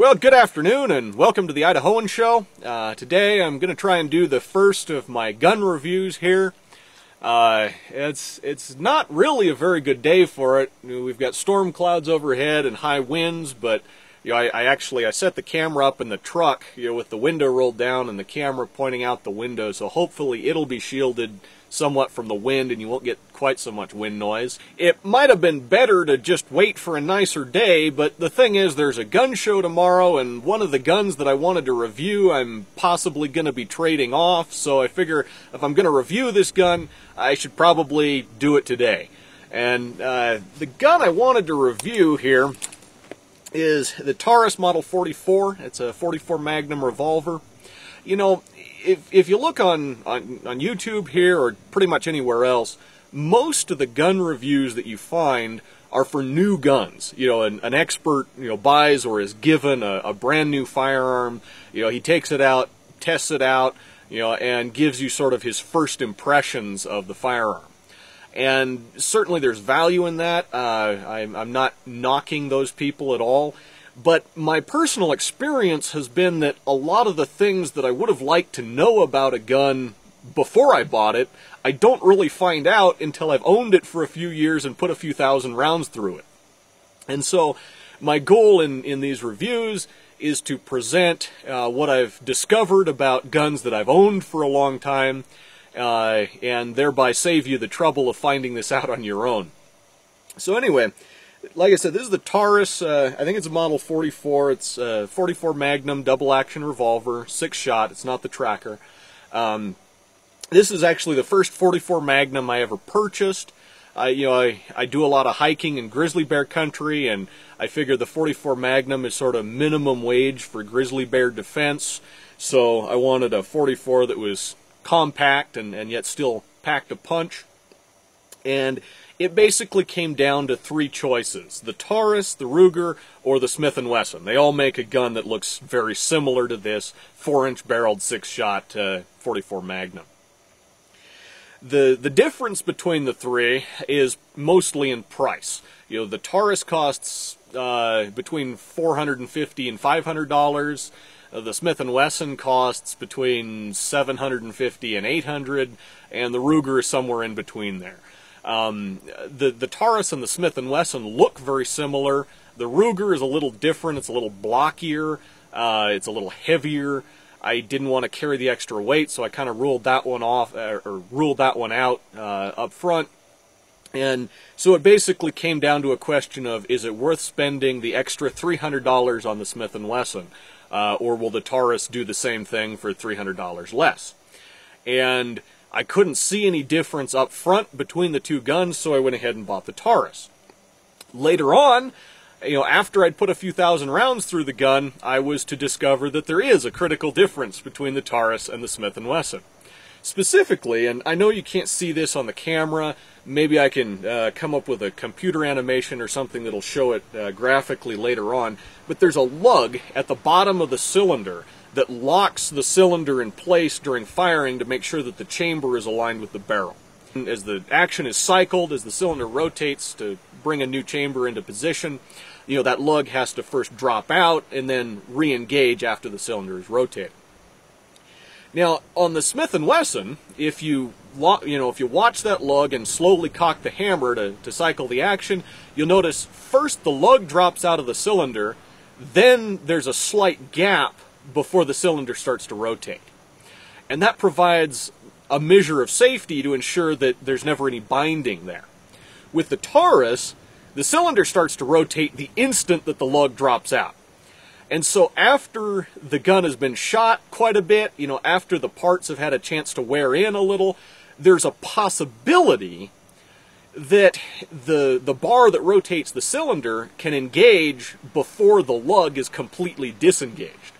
Well, good afternoon and welcome to the Idahoan Show. Uh, today I'm going to try and do the first of my gun reviews here. Uh, it's it's not really a very good day for it. We've got storm clouds overhead and high winds, but you know, I, I, actually I set the camera up in the truck, you know, with the window rolled down and the camera pointing out the window, so hopefully it'll be shielded somewhat from the wind and you won't get quite so much wind noise. It might have been better to just wait for a nicer day, but the thing is there's a gun show tomorrow and one of the guns that I wanted to review I'm possibly going to be trading off, so I figure if I'm going to review this gun, I should probably do it today. And uh, the gun I wanted to review here is the Taurus Model 44. It's a 44 Magnum revolver. You know, if, if you look on, on, on YouTube here or pretty much anywhere else, most of the gun reviews that you find are for new guns. You know, an, an expert, you know, buys or is given a, a brand new firearm. You know, he takes it out, tests it out, you know, and gives you sort of his first impressions of the firearm. And certainly there's value in that. Uh, I'm, I'm not knocking those people at all. But my personal experience has been that a lot of the things that I would have liked to know about a gun before I bought it, I don't really find out until I've owned it for a few years and put a few thousand rounds through it. And so my goal in, in these reviews is to present uh, what I've discovered about guns that I've owned for a long time uh, and thereby save you the trouble of finding this out on your own. So anyway, like I said, this is the Taurus. Uh, I think it's a Model 44. It's a 44 Magnum double action revolver, six shot. It's not the tracker. Um, this is actually the first 44 Magnum I ever purchased. I, you know, I, I do a lot of hiking in grizzly bear country, and I figure the 44 Magnum is sort of minimum wage for grizzly bear defense. So I wanted a 44 that was compact and, and yet still packed a punch. And it basically came down to three choices the Taurus, the Ruger, or the Smith & Wesson. They all make a gun that looks very similar to this 4 inch barreled 6 shot uh, 44 Magnum. The, the difference between the three is mostly in price. You know, the Taurus costs uh, between 450 and $500. Uh, the Smith & Wesson costs between 750 and 800 and the Ruger is somewhere in between there. Um, the the Taurus and the Smith and Wesson look very similar. The Ruger is a little different. It's a little blockier. Uh, it's a little heavier. I didn't want to carry the extra weight, so I kind of ruled that one off uh, or ruled that one out uh, up front. And so it basically came down to a question of is it worth spending the extra $300 on the Smith & Wesson uh, or will the Taurus do the same thing for $300 less? And I couldn't see any difference up front between the two guns, so I went ahead and bought the Taurus. Later on, you know, after I'd put a few thousand rounds through the gun, I was to discover that there is a critical difference between the Taurus and the Smith & Wesson. Specifically, and I know you can't see this on the camera, maybe I can uh, come up with a computer animation or something that'll show it uh, graphically later on, but there's a lug at the bottom of the cylinder that locks the cylinder in place during firing to make sure that the chamber is aligned with the barrel. As the action is cycled, as the cylinder rotates to bring a new chamber into position, you know, that lug has to first drop out and then re-engage after the cylinder is rotated. Now, on the Smith & Wesson, if you you know, if you watch that lug and slowly cock the hammer to, to cycle the action, you'll notice first the lug drops out of the cylinder, then there's a slight gap before the cylinder starts to rotate. And that provides a measure of safety to ensure that there's never any binding there. With the Taurus, the cylinder starts to rotate the instant that the lug drops out. And so after the gun has been shot quite a bit, you know, after the parts have had a chance to wear in a little, there's a possibility that the the bar that rotates the cylinder can engage before the lug is completely disengaged.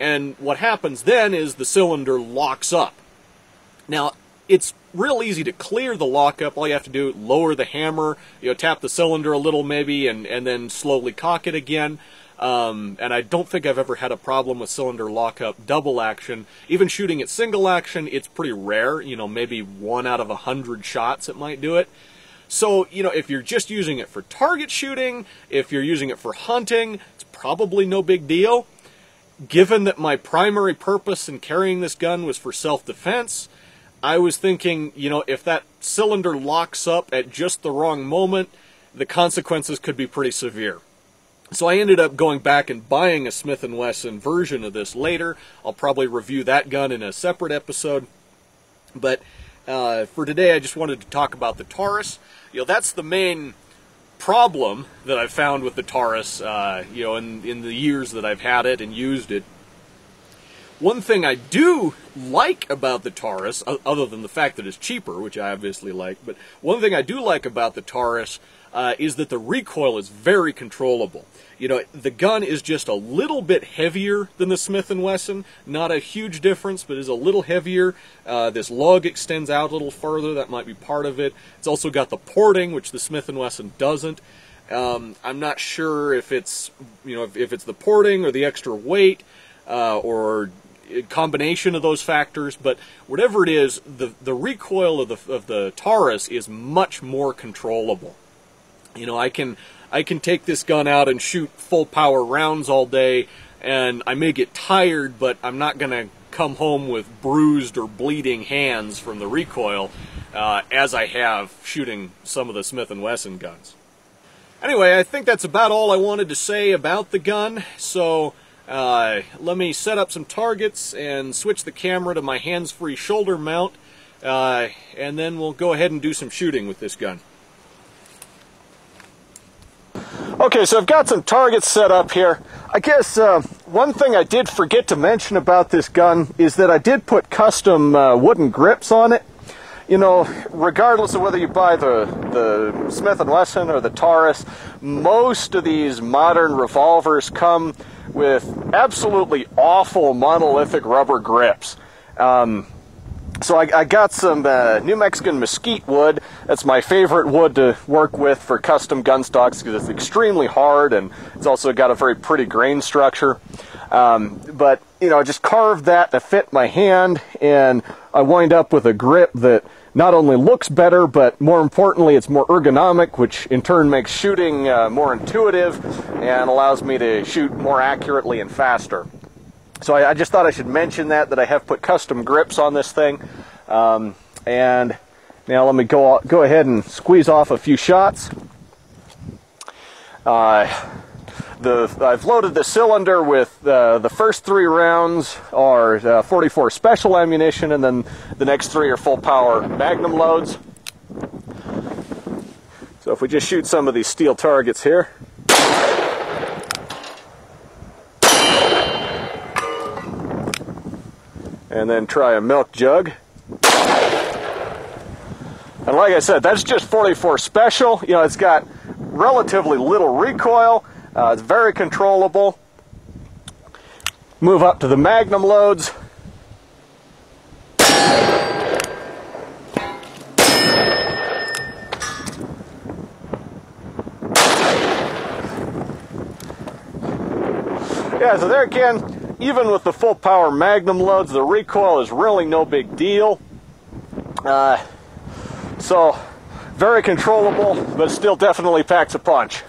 And what happens then is the cylinder locks up. Now, it's real easy to clear the lockup. All you have to do, lower the hammer, you know, tap the cylinder a little maybe, and, and then slowly cock it again. Um, and I don't think I've ever had a problem with cylinder lockup double action. Even shooting at single action, it's pretty rare. You know, maybe one out of a hundred shots it might do it. So, you know, if you're just using it for target shooting, if you're using it for hunting, it's probably no big deal. Given that my primary purpose in carrying this gun was for self-defense, I was thinking, you know, if that cylinder locks up at just the wrong moment, the consequences could be pretty severe. So I ended up going back and buying a Smith & Wesson version of this later. I'll probably review that gun in a separate episode. But uh, for today, I just wanted to talk about the Taurus. You know, that's the main problem that I've found with the Taurus, uh, you know, in, in the years that I've had it and used it. One thing I do like about the Taurus, other than the fact that it's cheaper, which I obviously like, but one thing I do like about the Taurus uh, is that the recoil is very controllable. You know, the gun is just a little bit heavier than the Smith & Wesson. Not a huge difference, but is a little heavier. Uh, this lug extends out a little further. That might be part of it. It's also got the porting, which the Smith & Wesson doesn't. Um, I'm not sure if it's, you know, if, if, it's the porting or the extra weight uh, or combination of those factors, but whatever it is, the, the recoil of the, of the Taurus is much more controllable. You know, I can I can take this gun out and shoot full power rounds all day, and I may get tired, but I'm not going to come home with bruised or bleeding hands from the recoil, uh, as I have shooting some of the Smith & Wesson guns. Anyway, I think that's about all I wanted to say about the gun, so uh, let me set up some targets and switch the camera to my hands-free shoulder mount, uh, and then we'll go ahead and do some shooting with this gun. Okay, so I've got some targets set up here. I guess uh, one thing I did forget to mention about this gun is that I did put custom uh, wooden grips on it. You know, regardless of whether you buy the, the Smith & Wesson or the Taurus, most of these modern revolvers come with absolutely awful monolithic rubber grips. Um, so I, I, got some uh, New Mexican mesquite wood. That's my favorite wood to work with for custom gun stocks because it's extremely hard and it's also got a very pretty grain structure. Um, but, you know, I just carved that to fit my hand and I wind up with a grip that not only looks better, but more importantly, it's more ergonomic, which in turn makes shooting uh, more intuitive and allows me to shoot more accurately and faster. So I, I, just thought I should mention that, that I have put custom grips on this thing. Um, and now let me go, go ahead and squeeze off a few shots. Uh, the, I've loaded the cylinder with uh, the first three rounds are uh, 44 special ammunition and then the next three are full power magnum loads. So if we just shoot some of these steel targets here. and then try a milk jug. And like I said, that's just 44 Special. You know, it's got relatively little recoil. Uh, it's very controllable. Move up to the Magnum loads. Yeah, so there again, even with the full power Magnum loads, the recoil is really no big deal. Uh, so, very controllable, but still definitely packs a punch.